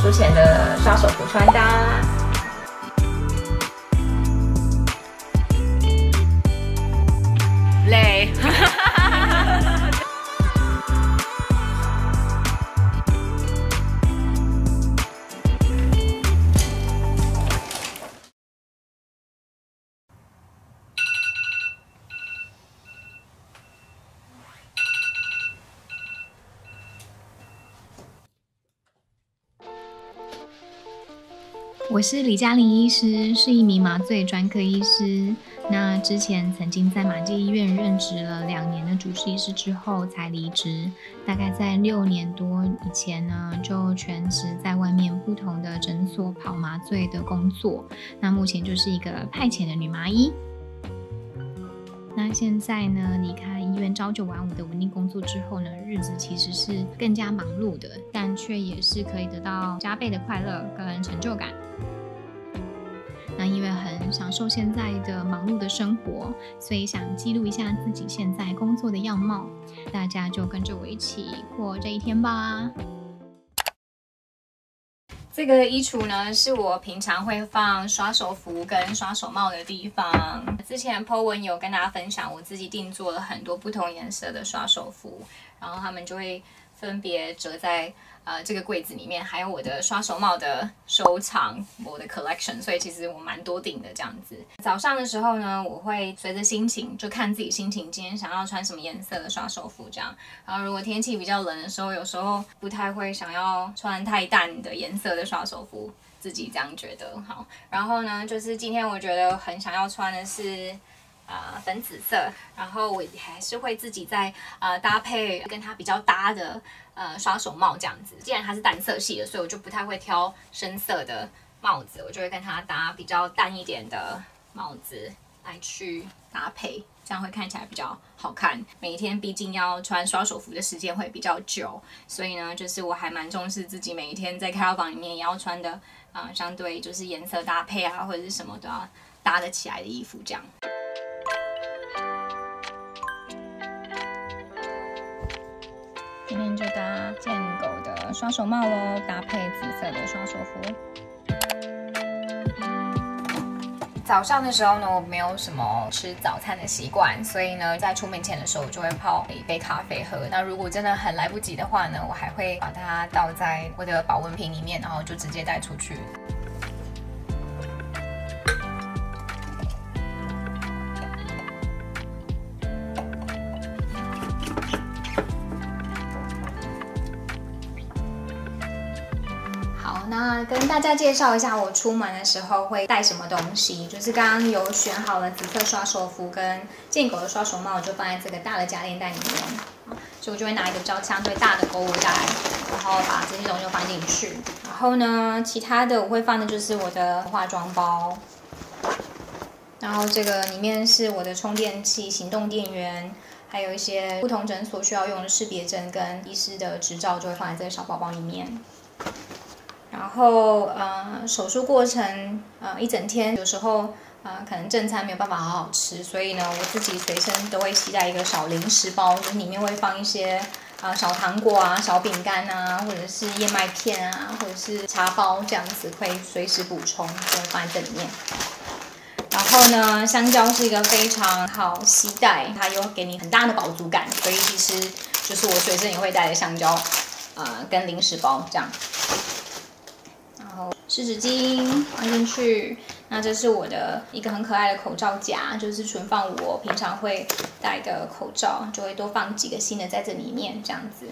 术前的刷手服穿搭。我是李嘉玲医师，是一名麻醉专科医师。那之前曾经在马偕医院任职了两年的主治医师之后才离职，大概在六年多以前呢，就全职在外面不同的诊所跑麻醉的工作。那目前就是一个派遣的女麻医。那现在呢，离开医院朝九晚五的稳定工作之后呢，日子其实是更加忙碌的，但却也是可以得到加倍的快乐跟成就感。那因为很享受现在的忙碌的生活，所以想记录一下自己现在工作的样貌。大家就跟着我一起过这一天吧。这个衣橱呢，是我平常会放刷手服跟刷手帽的地方。之前 po 文有跟大家分享，我自己定做了很多不同颜色的刷手服，然后他们就会分别折在。呃，这个柜子里面还有我的刷手帽的收藏，我的 collection，所以其实我蛮多顶的这样子。早上的时候呢，我会随着心情就看自己心情，今天想要穿什么颜色的刷手服这样。然后如果天气比较冷的时候，有时候不太会想要穿太淡的颜色的刷手服，自己这样觉得好。然后呢，就是今天我觉得很想要穿的是。呃，粉紫色，然后我还是会自己在呃搭配跟它比较搭的呃刷手帽这样子。既然它是淡色系的，所以我就不太会挑深色的帽子，我就会跟它搭比较淡一点的帽子来去搭配，这样会看起来比较好看。每一天毕竟要穿刷手服的时间会比较久，所以呢，就是我还蛮重视自己每一天在开房里面也要穿的啊，相对就是颜色搭配啊或者是什么都要搭得起来的衣服这样。就搭贱狗的刷手帽喽，搭配紫色的刷手服。早上的时候呢，我没有什么吃早餐的习惯，所以呢，在出门前的时候，我就会泡一杯咖啡喝。那如果真的很来不及的话呢，我还会把它倒在我的保温瓶里面，然后就直接带出去。跟大家介绍一下，我出门的时候会带什么东西。就是刚刚有选好了紫色刷手服跟健狗的刷手帽，我就放在这个大的夹链袋里面。所以我就会拿一个比较相对大的购物袋，然后把这些东西放进去。然后呢，其他的我会放的就是我的化妆包。然后这个里面是我的充电器、行动电源，还有一些不同诊所需要用的识别证跟医师的执照，就会放在这个小包包里面。然后，呃，手术过程，呃，一整天，有时候，呃，可能正餐没有办法好好吃，所以呢，我自己随身都会携带一个小零食包，就是里面会放一些，啊，小糖果啊，小饼干啊，或者是燕麦片啊，或者是茶包这样子，可以随时补充，就放在这里面。然后呢，香蕉是一个非常好携带，它又给你很大的饱足感，所以其实就是我随身也会带的香蕉，呃，跟零食包这样。湿纸巾放进去，那这是我的一个很可爱的口罩夹，就是存放我平常会戴的口罩，就会多放几个新的在这里面，这样子。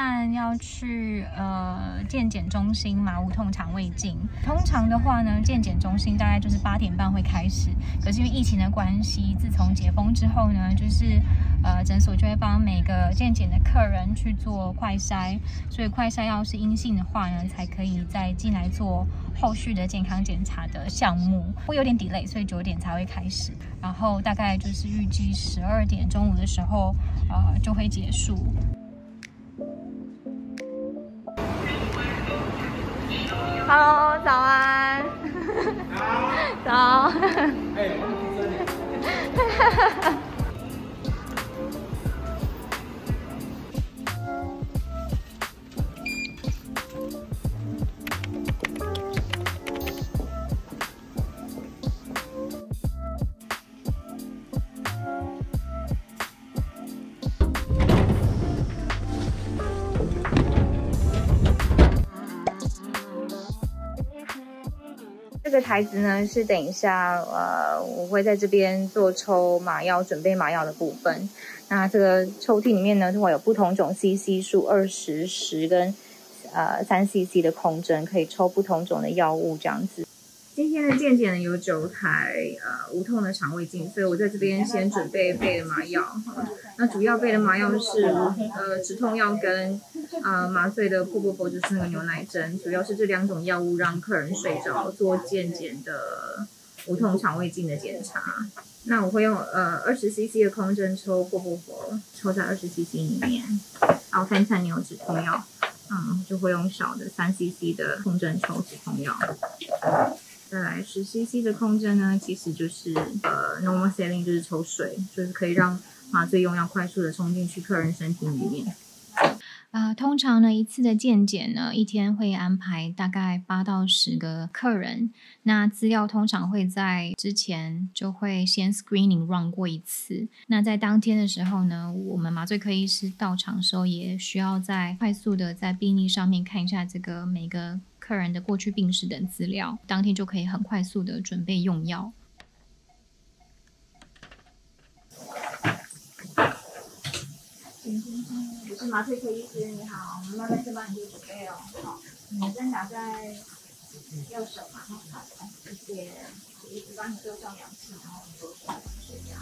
但要去呃健检中心嘛，无痛肠胃镜。通常的话呢，健检中心大概就是八点半会开始。可是因为疫情的关系，自从解封之后呢，就是呃诊所就会帮每个健检的客人去做快筛，所以快筛要是阴性的话呢，才可以再进来做后续的健康检查的项目。会有点 delay，所以九点才会开始。然后大概就是预计十二点中午的时候，呃就会结束。Hello，早安。早。这个台子呢是等一下，呃，我会在这边做抽麻药、准备麻药的部分。那这个抽屉里面呢，会有不同种 CC 数，二十、十跟呃三 CC 的空针，可以抽不同种的药物这样子。今天的健检呢有九台呃无痛的肠胃镜，所以我在这边先准备备的麻药。那主要备的麻药是呃止痛药跟呃麻醉的破破佛就是那个牛奶针，主要是这两种药物让客人睡着做健检的无痛肠胃镜的检查。那我会用呃二十 CC 的空针抽破破佛，抽在二十 CC 里面，然后三餐牛止痛药，嗯，就会用小的三 CC 的空针抽止痛药。再来十 CC 的空针呢，其实就是呃 normal saline，就是抽水，就是可以让麻醉用药快速的冲进去客人身体里面。呃，通常呢，一次的健检呢，一天会安排大概八到十个客人。那资料通常会在之前就会先 screening run 过一次。那在当天的时候呢，我们麻醉科医师到场的时候，也需要在快速的在病历上面看一下这个每个客人的过去病史等资料，当天就可以很快速的准备用药。我是麻醉科医师，你好，我们慢慢先帮你做准备哦。好，你的针打在右手嘛，好，谢谢。一直帮你做上氧气，然后做出来血压。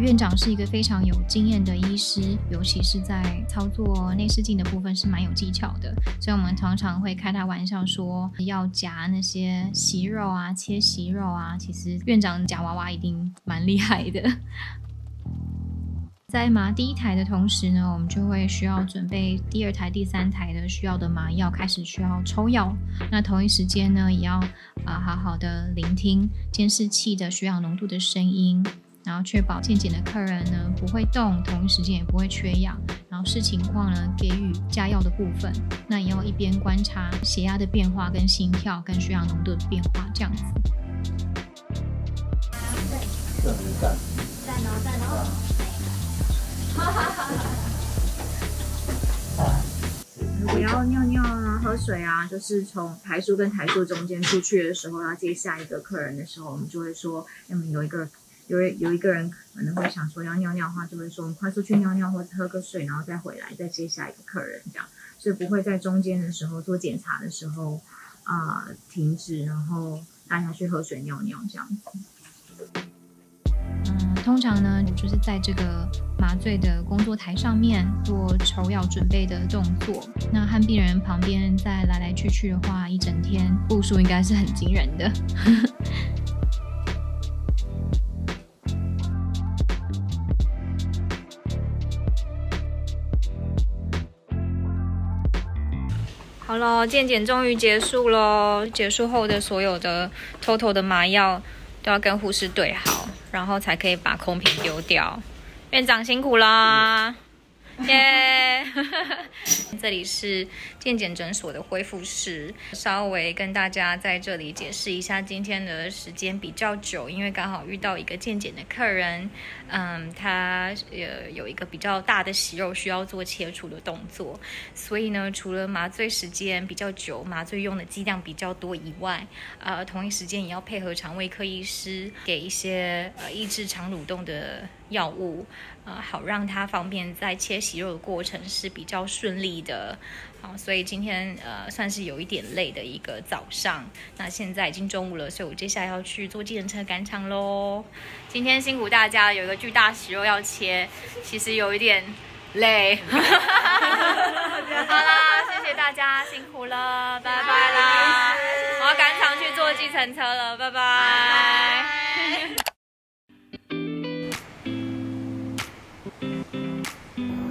院长是一个非常有经验的医师，尤其是在操作内视镜的部分是蛮有技巧的，所以我们常常会开他玩笑说，要夹那些息肉啊、切息肉啊，其实院长夹娃娃一定蛮厉害的。在麻第一台的同时呢，我们就会需要准备第二台、第三台的需要的麻药，开始需要抽药。那同一时间呢，也要啊好好的聆听监视器的血氧浓度的声音，然后确保健检的客人呢不会动，同一时间也不会缺氧，然后视情况呢给予加药的部分。那也要一边观察血压的变化、跟心跳、跟血氧浓度的变化，这样子。站哦，站哦。如果要尿尿啊、喝水啊，就是从台数跟台数中间出去的时候，要接下一个客人的时候，我们就会说，那么有一个有有一个人可能会想说要尿尿的话，就会说我们快速去尿尿或者喝个水，然后再回来再接下一个客人这样，所以不会在中间的时候做检查的时候啊、停止，然后大家去喝水、尿尿这样子。嗯，通常呢，就是在这个麻醉的工作台上面做抽药准备的动作。那和病人旁边再来来去去的话，一整天步数应该是很惊人的。好了，健检终于结束喽！结束后的所有的 total 的麻药都要跟护士对好，然后才可以把空瓶丢掉。院长辛苦啦！耶！这里是健检诊所的恢复室，稍微跟大家在这里解释一下，今天的时间比较久，因为刚好遇到一个健检的客人，嗯，他呃有一个比较大的息肉需要做切除的动作，所以呢，除了麻醉时间比较久，麻醉用的剂量比较多以外，呃，同一时间也要配合肠胃科医师给一些呃抑制肠蠕动的药物。呃，好让他方便在切息肉的过程是比较顺利的，好，所以今天呃算是有一点累的一个早上。那现在已经中午了，所以我接下来要去坐计程车赶场喽。今天辛苦大家，有一个巨大息肉要切，其实有一点累。好啦，谢谢大家辛苦了，拜拜啦！我要赶场去坐计程车了，拜拜。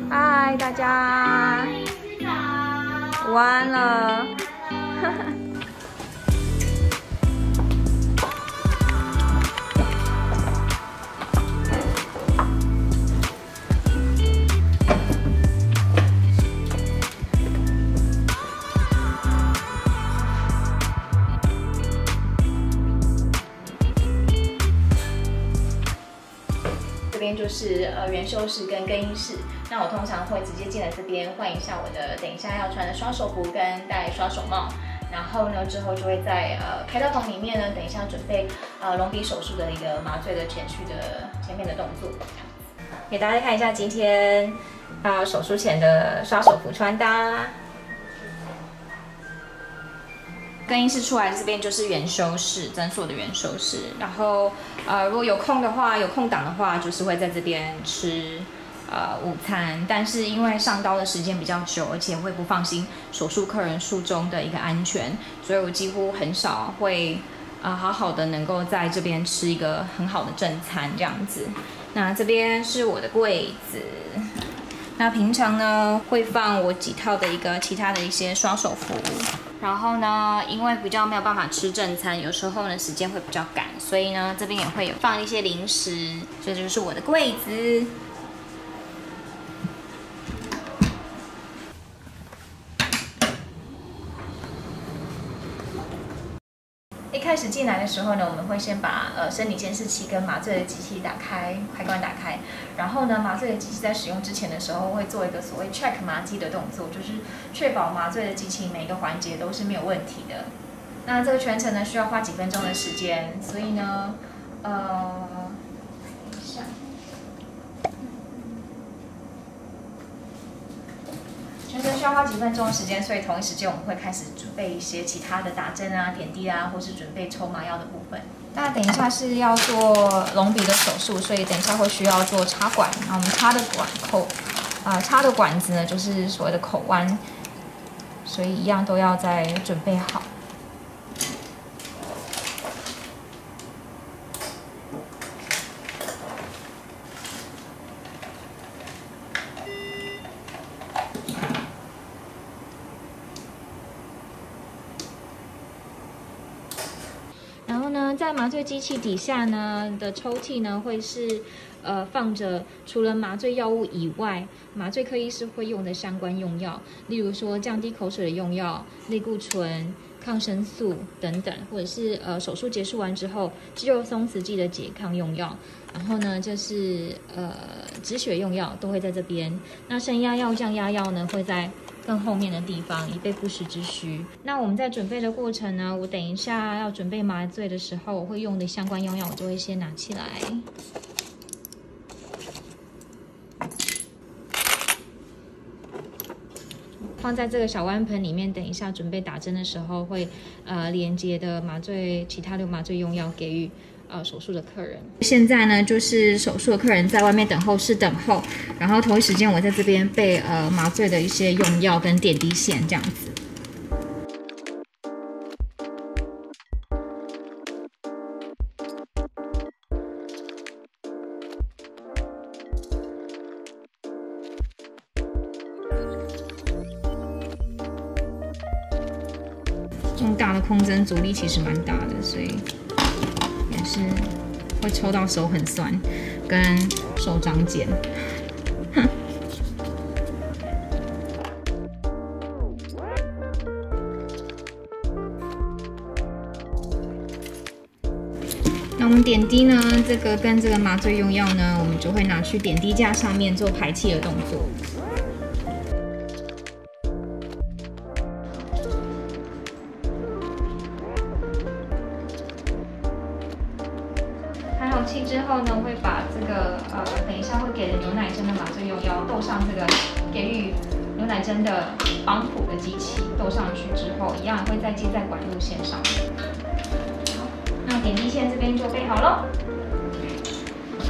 嗨，大家，晚安了。就是呃元修室跟更衣室。那我通常会直接进来这边换一下我的，等一下要穿的刷手服跟戴刷手帽，然后呢之后就会在呃开刀房里面呢，等一下准备呃隆鼻手术的一个麻醉的前序的前面的动作，给大家看一下今天啊手术前的刷手服穿搭。更衣室出来这边就是元修室，诊所的元修室，然后呃如果有空的话，有空档的话，就是会在这边吃。呃，午餐，但是因为上刀的时间比较久，而且会不放心手术客人术中的一个安全，所以我几乎很少会啊好好的能够在这边吃一个很好的正餐这样子。那这边是我的柜子，那平常呢会放我几套的一个其他的一些双手服务，然后呢因为比较没有办法吃正餐，有时候呢时间会比较赶，所以呢这边也会有放一些零食，这就是我的柜子。开进来的时候呢，我们会先把呃生理监视器跟麻醉的机器打开，开关打开，然后呢，麻醉的机器在使用之前的时候会做一个所谓 check 麻机的动作，就是确保麻醉的机器每一个环节都是没有问题的。那这个全程呢需要花几分钟的时间，所以呢，呃。需要花几分钟的时间，所以同一时间我们会开始准备一些其他的打针啊、点滴啊，或是准备抽麻药的部分。那等一下是要做隆鼻的手术，所以等一下会需要做插管。那我们插的管口啊，插的管子呢，就是所谓的口弯，所以一样都要在准备好。在麻醉机器底下呢的抽屉呢，会是呃放着除了麻醉药物以外，麻醉科医师会用的相关用药，例如说降低口水的用药、类固醇、抗生素等等，或者是呃手术结束完之后肌肉松弛剂的拮抗用药，然后呢就是呃止血用药都会在这边。那升压药、降压药呢会在。更后面的地方，以备不时之需。那我们在准备的过程呢，我等一下要准备麻醉的时候，我会用的相关用药，我就会先拿起来，放在这个小弯盆里面。等一下准备打针的时候，会呃连接的麻醉其他的麻醉用药给予。呃，手术的客人现在呢，就是手术的客人在外面等候室等候，然后同一时间我在这边备呃麻醉的一些用药跟点滴线这样子。这么大的空针阻力其实蛮大的，所以。是会抽到手很酸，跟手掌茧。那我们点滴呢？这个跟这个麻醉用药呢，我们就会拿去点滴架上面做排气的动作。一样会再接在管路线上。好，那点滴线这边就备好了。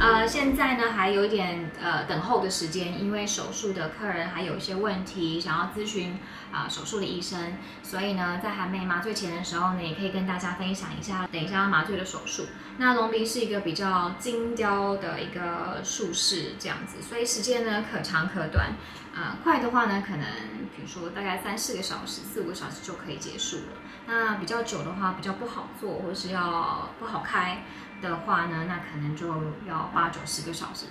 呃，现在呢还有一点呃等候的时间，因为手术的客人还有一些问题想要咨询啊、手术的医生，所以呢在还没麻醉前的时候呢，也可以跟大家分享一下等一下要麻醉的手术。那隆鼻是一个比较精雕的一个术式，这样子，所以时间呢可长可短。呃，快的话呢，可能比如说大概三四个小时、四五个小时就可以结束了。那比较久的话，比较不好做，或是要不好开的话呢，那可能就要八九十个小时，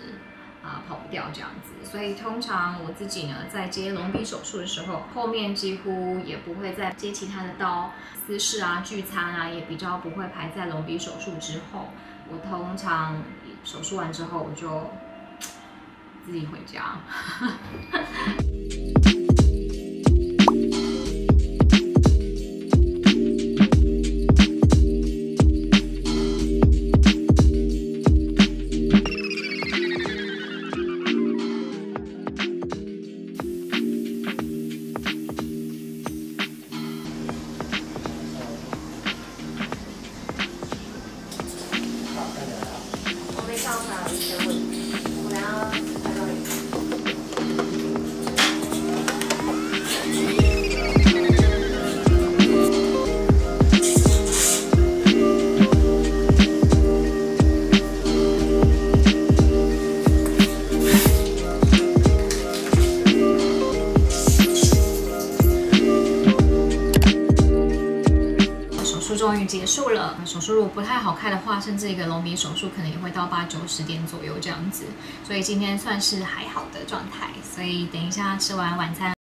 啊、跑不掉这样子。所以通常我自己呢，在接隆鼻手术的时候，后面几乎也不会再接其他的刀，私事啊、聚餐啊，也比较不会排在隆鼻手术之后。我通常手术完之后，我就自己回家。我被照出来有一些问结束了。手术如果不太好看的话，甚至一个隆鼻手术可能也会到八九十点左右这样子。所以今天算是还好的状态。所以等一下吃完晚餐。